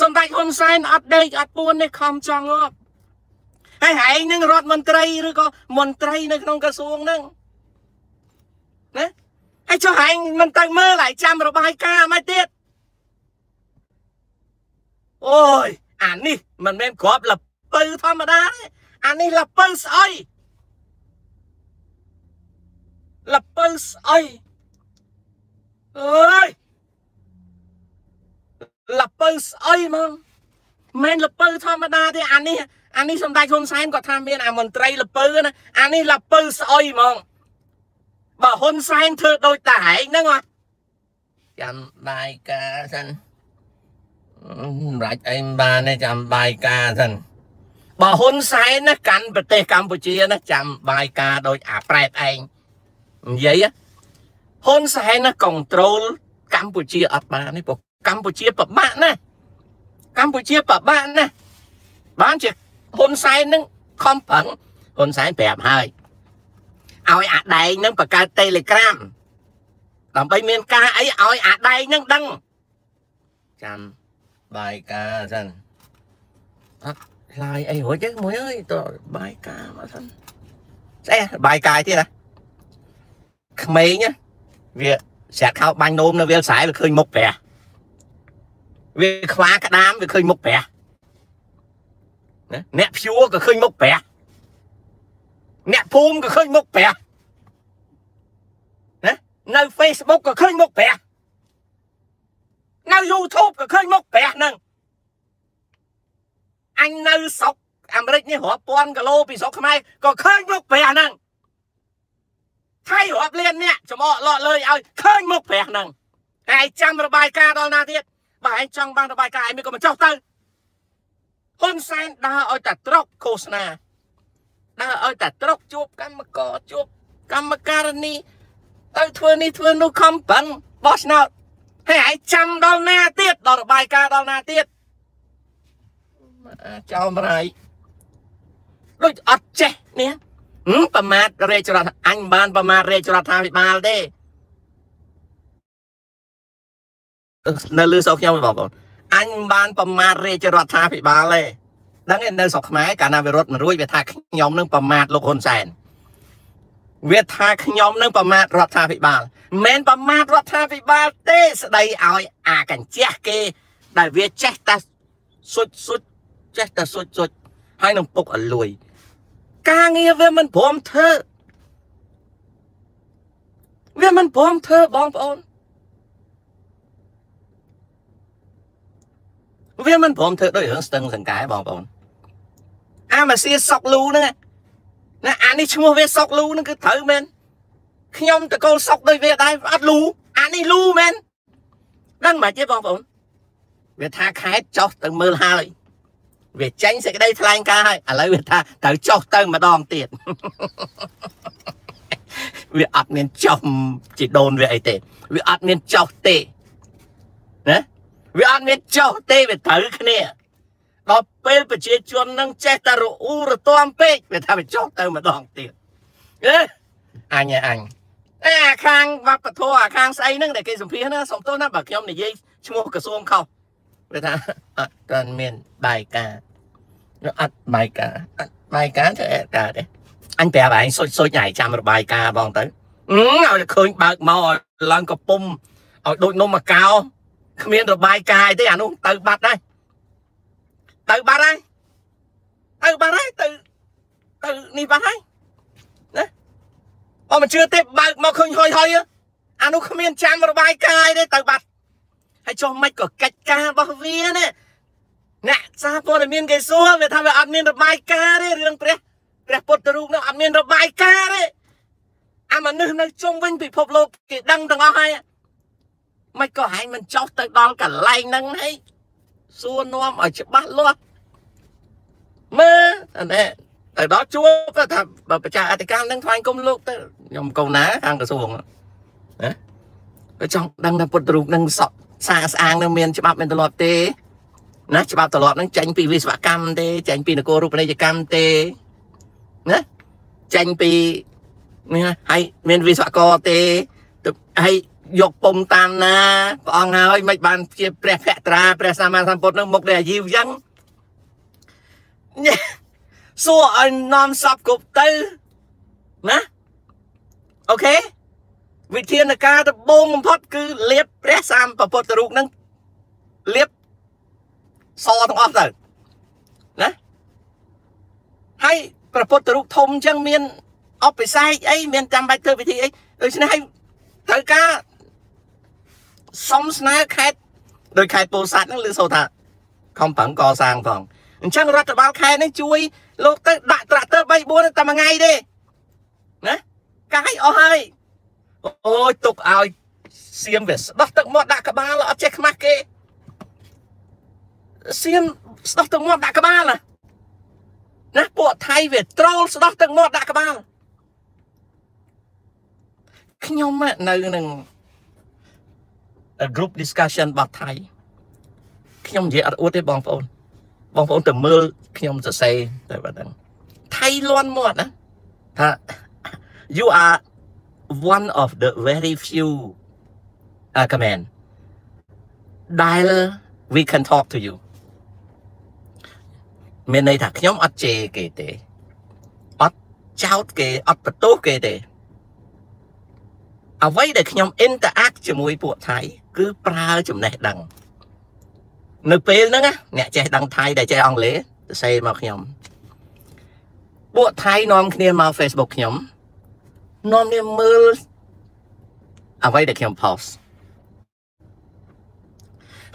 សម្ដេចហ៊ុនសែនអត់ដេកអត់ពួននេះខំចង់ងាប់ហើយហែងនឹងរដ្ឋមន្ត្រីឬក៏មន្ត្រីនៅក្នុងក្រសួងហ្នឹងណាហើយចុះហែងមិនទៅមើលហើយចាំរបាយការណ៍មកទៀតអូយ អានេះមិនមែនគ្រាប់លពៅធម្មតាទេអានេះលពៅស្អុយលពៅស្អុយអើយលពៅស្អុយហ្មងមិនលពៅធម្មតាទេអានេះអានេះសម្ដេចហ៊ុនសែនគាត់ថាមានអាមន្ត្រីលពៅណាអានេះលពៅស្អុយហ្មងបើហ៊ុនសែនធ្វើដូចតាហែងហ្នឹងចាំបាយការសិន សម្រាប់អីបានទេចាំបាយការសិនបើហ៊ុនសែនណាកាន់ប្រទេសកម្ពុជាណាចាំបាយការដូចអាប្រែតឯងនិយាយហ៊ុនសែនណាគ្រប់ត្រូលកម្ពុជាអត់បានទេព្រោះកម្ពុជាពិបាកណាស់កម្ពុជាប្របាក់ណាស់បានជាហ៊ុនសែននឹងខំប្រឹងហ៊ុនសែនប្រាប់ហើយឲ្យអាដែងនឹងបង្កើត Telegram ដើម្បីមានការអីឲ្យអាដែងនឹងដឹងចាំ បាយការសិនអត់ឡាយអីរួចទេមួយអើយតបាយការមកសិនស្អីបាយកាយទៀតណាក្មេងវាស្រាក់ខោបាញ់នោមនៅវាលស្រែវាឃើញមុខព្រះវាខ្វាក្តាមវាឃើញមុខព្រះណាអ្នកភួរក៏ឃើញមុខព្រះអ្នកភូមិក៏ឃើញមុខព្រះណានៅ Facebook ក៏ឃើញមុខព្រះ នៅ YouTube ក៏ឃើញមុខព្រះហ្នឹងអញនៅស្រុកអាមេរិកនេះរាប់ពាន់គីឡូពីស្រុកខ្មែរក៏ឃើញមុខព្រះហ្នឹងថៃរាប់លានអ្នកចំអកលក់លើឲ្យឃើញមុខព្រះហ្នឹងហើយចាំរបាយការណ៍ដល់ណាទៀតបើឯងចង់បានរបាយការណ៍ឯងមានក៏មិនចោះទៅហ៊ុនសែនដើរឲ្យតែត្រុកឃោសនាដើរឲ្យតែត្រុកជួបកម្មករជួបកម្មការនីទៅធ្វើនេះធ្វើនោះខំប្រឹងបោះឆ្នោត ហើយឯងចាំដល់ណាទៀតដល់របាយការណ៍ដល់ណាទៀតចោលម្រាយដូចអត់ចេះនេះប្រមាថរាជរដ្ឋអញបានប្រមាថរាជរដ្ឋាភិបាលទេនៅលើស្រុកខ្ញុំបងប្អូនអញបានប្រមាថរាជរដ្ឋាភិបាលទេដឹងទេនៅស្រុកខ្មែរកាលណាវារត់មិនរួចវាថាខ្ញុំនឹងប្រមាថលោកហ៊ុនសែនវាថាខ្ញុំនឹងប្រមាថរដ្ឋាភិបាល មិនប្រមាថរដ្ឋាភិបាលទេស្ដីឲ្យអាកញ្ជះគេ ដែលវាចេះតែសុចសុចចេះតែសុចសុចហើយនឹងពុកអលួយ ការងារវាមិនព្រមធ្វើវាមិនព្រមធ្វើបងប្អូនវាមិនព្រមធ្វើដូចរឿងស្ទឹងសង្កែបងប្អូនអាម៉ាស៊ីសុកលូហ្នឹងណាអានេះឈ្មោះវាសុកលូហ្នឹងគឺត្រូវមែន ខ្ញុំតកូលសុកដូចវាដែរអត់លូអានេះលូមែនដឹងមិនទេបងប្អូនវាថាខេតចោះទៅមើលហើយវាចេញសេចក្តីថ្លែងការណ៍ហើយឥឡូវវាថាត្រូវចុះទៅម្ដងទៀតវាអត់មានចុះជីដូនវាអីទេវាអត់មានចុះទេណាវាអត់មានចុះទេវាត្រូវគ្នាដល់ពេលប្រជាជននឹងចេះតែរអ៊ូរទាំពេកវាថាវាចុះទៅម្ដងទៀតអេអញអញ អាខាងវប្បធម៌អាខាងស្អីហ្នឹងដែលគេសម្ភាសណាសុំទោសណាបើខ្ញុំនិយាយឈ្មោះក្រសួងខុសវាថាអត់ទាន់មានបាយការអត់បាយការអត់បាយការធ្វើអត់កើតទេអញប្រាប់ឯងសុចសុចឯងចាំរបាយការបងទៅអឺឲ្យឃើញបើកមកឡើងកំពុំឲ្យដូចនំមកកោគ្មានរបាយការណ៍ទេអានោះទៅបាត់ហើយទៅបាត់ហើយទៅបាត់ហើយទៅទៅនេះបាត់ហើយណា អត់មិនជឿទេបើកមកឃើញហុយហុយអានោះគ្មានចាំរបាយការណ៍ទេទៅបាត់ហើយចុះមិនក៏កិច្ចការរបស់វាណាអ្នកសារព័ត៌មានគេសួរវាថាវាអត់មានរបាយការណ៍ទេរឿងព្រះព្រះពុទ្ធរូបនោះអត់មានរបាយការណ៍ទេអាមនុស្សនៅជុំវិញពិភពលោកគេដឹងទាំងអស់ហើយមិនក៏ហែងមិនចោះទៅដល់កន្លែងហ្នឹងហើយសួរនាំឲ្យច្បាស់លាស់មើលអានេះ ទៅដល់ជួបថាបើប្រជាអធិការនឹងថ្លែងគុំលោកទៅខ្ញុំកូនណាខាងក្រសួងណាបើចង់ដឹងថាពុទ្ធរូបនឹងសក់សាស្អាងនឹងមានច្បាប់មានទម្លាប់ទេណាច្បាប់ទម្លាប់នឹងចេញពីវិស្វកម្មទេចេញពីនគររូបនីយកម្មទេណាចេញពីនេះហើយមានវិស្វករទេហើយយកពុំតាមណាព្រះអង្គហើយមិនបានជាព្រះភក្ត្រាព្រះសម្មាសម្ពុទ្ធនឹងមុខដែលអាជីវយ៉ាង សួរឲ្យនាំសពគ្រប់ទៅណាអូខេវិធានការដំបូងបំផុតគឺលៀបព្រះសម្ពុទ្ធរូបនឹងលៀបសទាំងអស់ទៅណាហើយព្រះពុទ្ធរូបធំអញ្ចឹងមានអបិសេកអីមានចាំបាច់ធ្វើពិធីអីដូច្នេះហើយត្រូវការសុំស្នើខេត្តដោយខេត្តពោធិ៍សាត់ហ្នឹងលើសូថាខំប្រឹងកសាងផងអញ្ចឹងរដ្ឋបាលខេត្តនេះជួយ លោកទៅដាក់ត្រាក់ទ័រ3 4តែមួយថ្ងៃទេណាកាយអស់ហើយអូយទុកឲ្យសៀមវាស្ដោះទឹកមាត់ដាក់ក្បាលអត់ចេះខ្មាស់គេសៀមស្ដោះទឹកមាត់ដាក់ក្បាលណាពួកថៃវាត្រូលស្ដោះទឹកមាត់ដាក់ក្បាលខ្ញុំនៅនឹង group discussion របស់ថៃខខ្ញុំនិយាយអត់អួតទេបងប្អូនបងប្អូនទៅមើល ខ្ញុំសរសេរតែប៉ុណ្្នឹងថៃលន់មាត់ណាថា you are one of the very few uh, command dialer we can talk to you មានន័យថាខ្ញុំអត់ជេរគេទេអត់ចោតគេអត់បន្ទោសគេទេអ្វីដែលខ្ញុំ interact ជាមួយពួកថៃគឺប្រើចំណេះដឹង នៅពេលហ្នឹងអ្នកចេះដឹងថៃដែលចេះអង់គ្លេស សរសេរមកខ្ញុំពួកថៃនាំគ្នាមក Facebook ខ្ញុំនាំគ្នាមើលអ្វីដែលខ្ញុំ post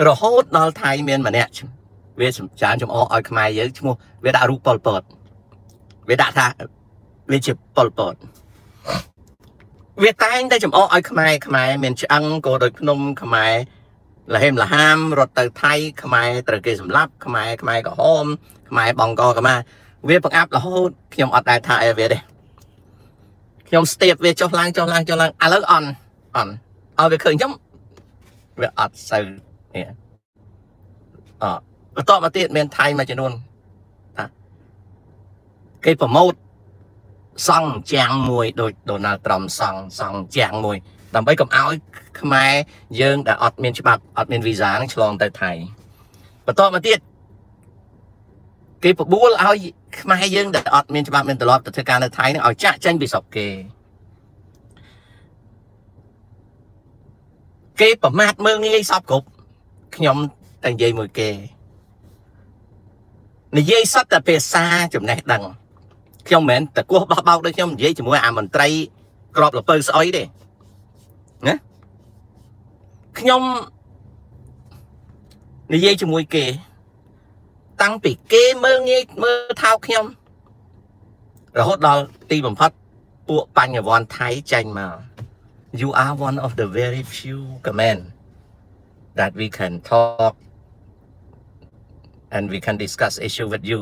រហូតដល់ថៃមានម្នាក់វាចានចំអកឲ្យខ្មែរយើងឈ្មោះវាដាក់រូបប៉ុលពតវាដាក់ថាវាជាប៉ុលពតវាតែងតែចំអកឲ្យខ្មែរខ្មែរមានឆ្អឹងក៏ដូចភ្នំខ្មែរ លហេមលហាមរត់ទៅថៃខ្មែរត្រូវគេសម្លាប់ខ្មែរខ្មែរក្រហមខ្មែរបងកខ្មែរវាបង្អាប់រហូតខ្ញុំអត់ដែលថាអីវាទេខ្ញុំស្ទាបវាចុះឡើងចុះឡើងចុះឡើងឥឡូវអន់អន់ឲ្យវាឃើញខ្ញុំវាអត់សូវនេះអបន្តមកទៀតមានថៃមួយចំនួនគេប្រម៉ូតសង់ជាងមួយដូចដូណាល់ត្រុំសង់សង់ជាងមួយ ដើម្បីកុំឲ្យខ្មែរយើងដែលអត់មានច្បាប់អត់មានវីសានឹងឆ្លងទៅថៃបន្តមកទៀតគេបបួលឲ្យខ្មែរយើងដែលអត់មានច្បាប់មានទម្លាប់ទៅធ្វើការនៅថៃនឹងឲ្យចាក់ចេញពីស្រុកគេគេប្រមាថមើងងាយសពគ្រប់ខ្ញុំតែនិយាយមួយគេនិយាយសត្វតែភាសាចំណេះដឹងខ្ញុំមិនមែនតកោះបោះបោកដូចខ្ញុំនិយាយជាមួយអាមន្ត្រីក្របលពៅស្អុយទេ ណាខ្ញុំនិយាយជាមួយគេ តាំងពីគេមើលងាយមើលថោកខ្ញុំរហូតដល់ទីបំផុតពួកបញ្ញវន្តថៃចេញមក you are one of the very few command that we can talk and we can discuss issue with you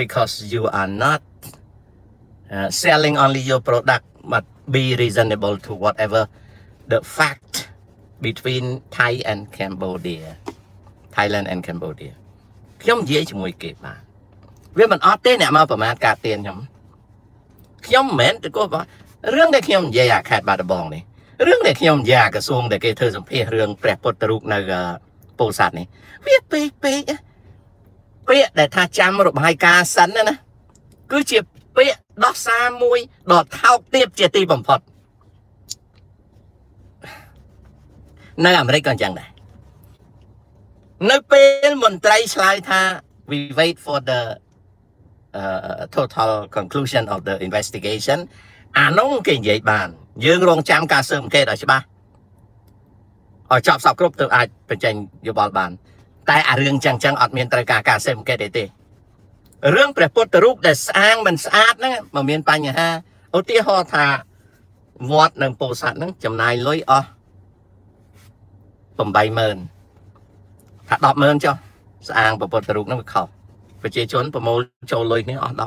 because you are not uh, selling only your product but be reasonable to whatever the fact between Thai and Cambodia Thailand and Cambodia ខ្ញុំនិយាយជាមួយគេបាទវាមិនអត់ទេអ្នកមកប្រមាថការទៀនខ្ញុំខ្ញុំមិនមែនទៅគោះរឿងដែលខ្ញុំនិយាយអាខេត្តបាត់ដំបងនេះរឿងដែលខ្ញុំនិយាយអាក្រសួងដែលគេធ្វើសម្ភាសរឿងព្រះពុទ្ធរូបនៅពោធិ៍សាត់នេះវាពេកពេកពាក្យដែលថាចាំរបាយការណ៍សិនណាគឺជា ពាក្យដោះសារមួយដ៏ថោកទាបជាទីបំផុតនៅអាមេរិកក៏អញ្ចឹងដែរនៅពេលមន្ត្រីឆ្លើយថា we wait for the uh, total conclusion of the investigation អានោះគេនិយាយបាន យើងរងចាំការស៊ើបអង្កេតឲ្យច្បាស់ឲ្យចប់សពគ្រប់ទើបអាចបញ្ចេញយោបល់បាន តែអារឿងចឹងចឹងអត់មានត្រូវការការស៊ើបអង្កេតទេទេ រឿងព្រះពុទ្ធរូបដែលស្អាងមិនស្អាតហ្នឹងមិនមានបញ្ហាឧទាហរណ៍ថាវត្តនៅពោធិ៍សាត់ហ្នឹងចំណាយលុយអស់80000ថា100000ចុះស្អាងព្រះពុទ្ធរូបហ្នឹងវាខុសប្រជាជនប្រមូលចូលលុយនេះអស់100000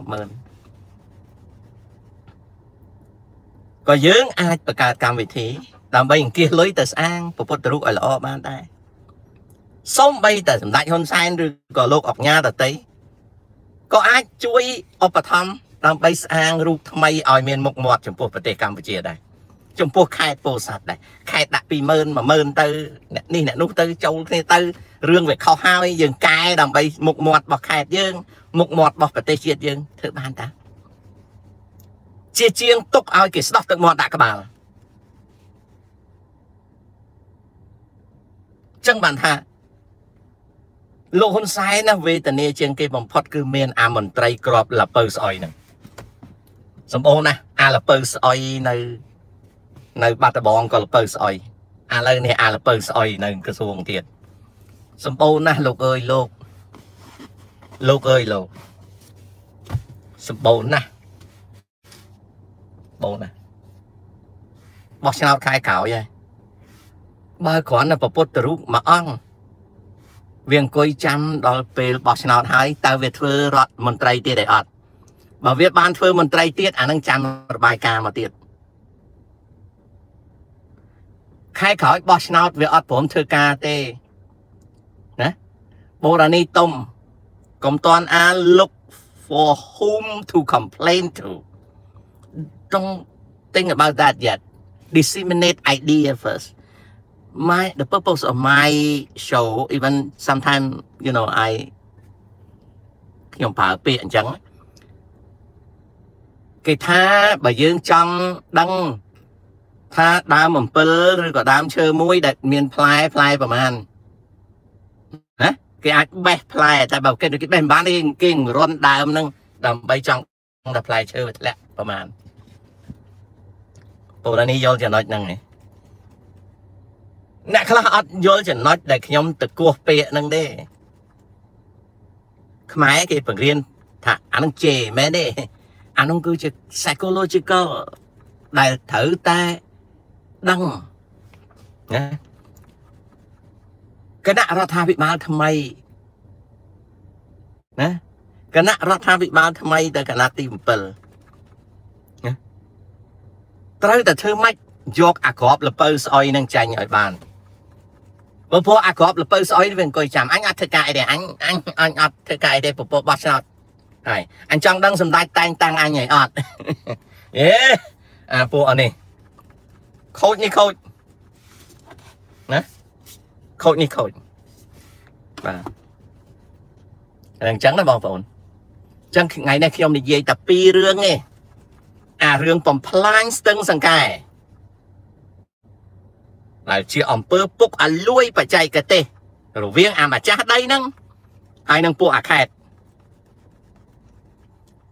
ក៏យើងអាចបង្កើតកម្មវិធីដើម្បីអង្គាសលុយទៅស្អាងព្រះពុទ្ធរូបឲ្យល្អបានដែរសូម្បីតែសម្ដេចហ៊ុនសែនឬក៏លោកអុកញ៉ាតតី ក៏អាចជួយឧបត្ថម្ភដើម្បីស្អាងរូបថ្មីឲ្យមានមុខមាត់ចំពោះប្រទេសកម្ពុជាដែរចំពោះខេត្តពោធិ៍សាត់ដែរខេត្តដាក់20000 10000ទៅអ្នកនេះអ្នកនោះទៅចូលគ្នាទៅរឿងវាខុសហើយយើងកែដើម្បីមុខមាត់របស់ខេត្តយើងមុខមាត់របស់ប្រទេសជាតិយើងធ្វើបានតាជាជាងទុកឲ្យគេស្ដោះទឹកមាត់ដាក់ក្បាលចឹងបានថា លោកហ៊ុនសែនណាវេទនាជាងគេបំផុតគឺមានអាមន្ត្រីក្របលពៅស្អុយហ្នឹងសម្បូរណាស់អាលពៅស្អុយនៅនៅបាត់ដំបងក៏លពៅស្អុយឥឡូវនេះអាលពៅស្អុយនៅក្រសួងទៀតសម្បូរណាស់លោកអើយលោកលោកអើយលោកសម្បូរណាស់បូនណាបោះឆ្នោតខែក្រោយហើយបើគ្រាន់តែប្រពុតរូបមួយអង្គ វាអង្គុយចាំដល់ពេលបោះឆ្នោតហើយតើវាធ្វើរដ្ឋមន្ត្រីទៀតឯអត់បើវាបានធ្វើមន្ត្រីទៀតអានឹងចាំរបាយការណ៍មកទៀតខែក្រោយបោះឆ្នោតវាអត់ព្រមធ្វើការទេណាបូរ៉ានីទុំកុំតន់អា look for whom to complain to don't think about that yet disseminate idea first my the purpose of my show even sometimes you know I ខ្ញុំប្រើពាក្យអញ្ចឹងគេថាបើយើងចង់ដឹងថាដើមអំពិលឬក៏ដើមឈើមួយដែលមានផ្លែផ្លែប្រហែលណាគេអាចបេះផ្លែតែបើគេគេបេះមិនបានទេគេរន់ដើមហ្នឹងដើម្បីចង់តែផ្លែឈើវាធ្លាក់ប្រហែលពលរដ្ឋនេះយល់ចំណុចហ្នឹងឯង អ្នកខ្លះអត់យល់ចំណុចដែលខ្ញុំទៅគោះពាក្យហ្នឹងទេខ្មែរគេបង្រៀនថាអានឹងជេមែនទេអានោះគឺជា psychological ដែលត្រូវតែដឹងណាគណៈរដ្ឋាភិបាលថ្មីណាគណៈរដ្ឋាភិបាលថ្មីទៅគណៈទី7ណាត្រូវតែធ្វើម៉េចយកអាក្របលពៅស្អុយនឹងចាញ់ឲ្យបាន បើព្រោះអាក្របលពៅស្អុយវាអង្គុយចាំអញអត់ធ្វើការអីទេអញអញអញអត់ធ្វើការអីទេពពកបោះឆ្នោតហើយអញចង់ដឹងសម្ដេចតែងតាំងអញឲ្យអត់អេអាពួកអនេះខូចនេះខូចណាខូចនេះខូចបាទអញ្ចឹងណាបងប្អូនអញ្ចឹងថ្ងៃនេះខ្ញុំនិយាយតែពីររឿងទេអារឿងបំផ្លាញស្ទឹងសង្កែ ដែលជាអង្គើពុកអាលួយបច្ចេកទេសរវាងអាម្ចាស់ដីហ្នឹងហើយនឹងពួកអាខេត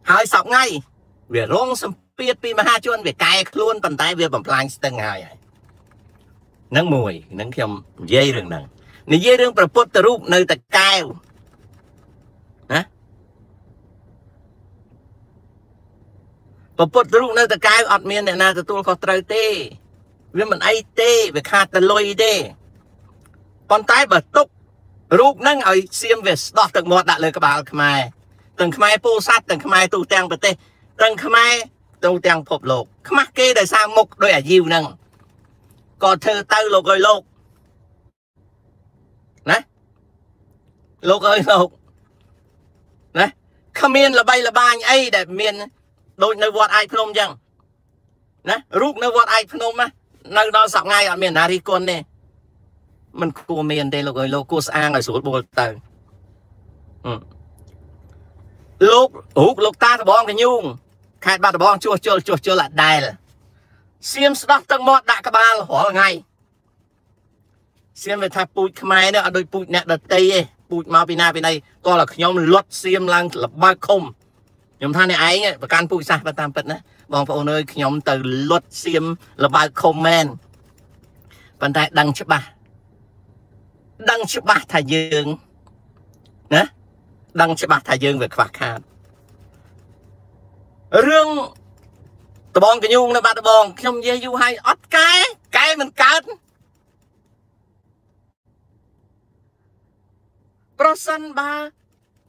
ហើយសពថ្ងៃវារងសម្ពាធពីមហាជនវាកែខ្លួនប៉ុន្តែវាបំផ្លាញស្ទឹងហើយហើយនឹងមួយនឹងខ្ញុំនិយាយរឿងហ្នឹងនិយាយរឿងប្រពុតរូបនៅតកែវណាប្រពុតរូបនៅតកែវអត់មានអ្នកណាទទួលខុសត្រូវទេ វាមិនអីទេវាខាតតែលុយទេប៉ុន្តែបើទុករូបហ្នឹងឲ្យសៀមវាស្ដោះទឹកមាត់ដាក់លើក្បាលខ្មែរទាំងខ្មែរពូសាត់ទាំងខ្មែរទូទាំងប្រទេសទាំងខ្មែរទូទាំងពិភពលោក ខ្មាស់គេដោយសារមុខដោយអាជីវហ្នឹងក៏ធ្វើទៅលោកអើយលោកណាលោកអើយលោកណាគ្មានលបីលបាញអីដែលមានដូចនៅវត្តអាយភ្នំអញ្ចឹងណារូបនៅវត្តអាយភ្នំណា នៅដល់សប្ងៃអត់មានណារីគុណទេมันគួរមានទេលោកអើយលោកគួរស្អាងឲ្យស្រួលបួលទៅលោករូបលោកតាដបងកញូងខេត្តបាត់ដំបងជួសជុលជួសជុលអដែលសៀមស្ដោះទឹកមាត់ដាក់ក្បាលរាល់ថ្ងៃសៀមវាថាពូជខ្មែរនេះអត់ដូចពូជអ្នកដតីទេពូជមកពីណាពីណីតោះតែខ្ញុំលត់សៀមឡើងលបើកឃុំខ្ញុំថាអ្នកឯងប្រកាន់ពូជសាសតាមពិតណា បងប្អូនអើយខ្ញុំទៅលត់សៀមលបើកឃុំមែនប៉ុន្តែដឹងច្បាស់ដឹងច្បាស់ថាយើងណាដឹងច្បាស់ថាយើងវាខ្វះខាតរឿងដបងកញូងនៅបាត់ដបងខ្ញុំនិយាយយូរហើយអត់កែកែមិនកើតប្រសិនបើ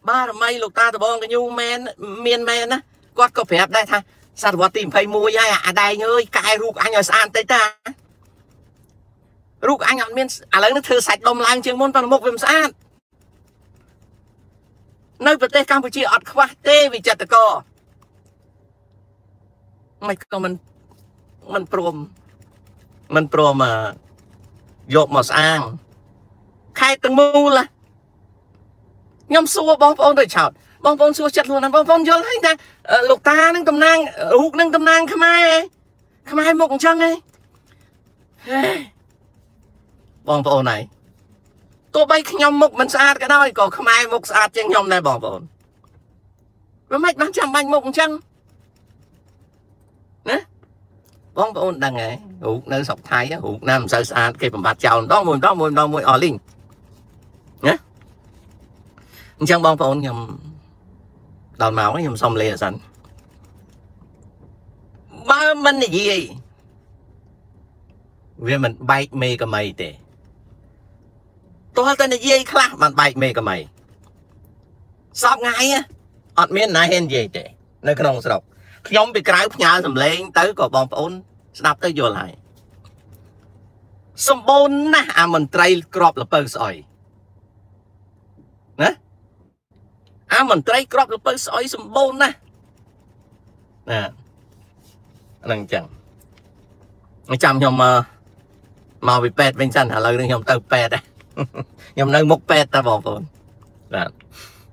បារមីលោកតាដបងកញូងមែនមានមែនណាគាត់ក៏ប្រាប់ដែរថា សតវត្សទី21ហើយអាដែងអើយកែរូបអញឲ្យស្អាតតិចតារូបអញអត់មានឥឡូវនេះធ្វើសាច់ដុំឡើងជាងមុនប៉ុន្តែមុខវាមិនស្អាតនៅប្រទេសកម្ពុជាអត់ខ្វះទេវិចិត្រករមិនក៏មិនមិនព្រមមិនព្រមយកមកស្អាងខេត្តទាំងមូលខ្ញុំសួរបងប្អូនទៅឆោត បងប្អូនសួរចិត្តខ្លួនណាបងប្អូនយល់ហើយថាលោកតានឹងតំណាងរូបនឹងតំណាងខ្មែរខ្មែរមុខអញ្ចឹងឯងបងប្អូនហើយទោះបីខ្ញុំមុខមិនស្អាតក៏ដោយក៏ខ្មែរមុខស្អាតជាងខ្ញុំដែរបងប្អូនវាមិនបានចាំបាច់មុខអញ្ចឹងណាបងប្អូនដឹងហ៎រូបនៅស្រុកថៃរូបណាមិនសូវស្អាតគេបំបត្តិចោលម្ដងមួយម្ដងមួយម្ដងមួយអស់លីងណាអញ្ចឹងបងប្អូនខ្ញុំ ដល់មកខ្ញុំសុំលេអសិនបើមិននិយាយវាមិនបែកមេកមីទេទាល់តែនិយាយខ្លះបានបែកមេកមីសពថ្ងៃអត់មានណាហ៊ាននិយាយទេ នៅក្នុងស្រុកខ្ញុំពីក្រៅផ្ញើសម្លេងទៅក៏បងប្អូន ស្ដាប់ទៅយល់ហើយសម្បូរណាស់អាមន្ត្រីក្របលពៅស្អុយណា អាមន្ត្រីក្របលពៅស្អុយសម្បូរណាស់ណាហ្នឹងអញ្ចឹងចាំខ្ញុំមកពីពេទ្យវិញសិនឥឡូវនេះខ្ញុំទៅពេទ្យខ្ញុំនៅមុខពេទ្យតាបងប្អូនបាទ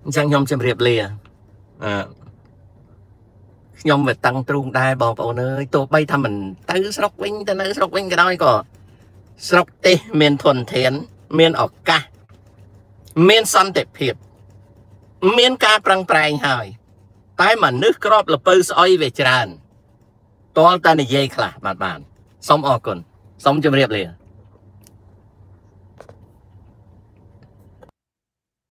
អញ្ចឹងខ្ញុំជម្រាបលាអឺខ្ញុំវាតឹងទ្រូងដែរបងប្អូនអើយទោះបីថាមិនទៅស្រុកវិញទៅនៅស្រុកវិញក៏ដោយក៏ស្រុកទេសមានធនធាន មានឱកាសមានសន្តិភាព មានការប្រឹងប្រែងហើយ តែមនុស្សក្របលពៅស្អុយវាច្រើនតលតែនិយាយខ្លះបាទបានសូមអរគុណសូមជម្រាបលា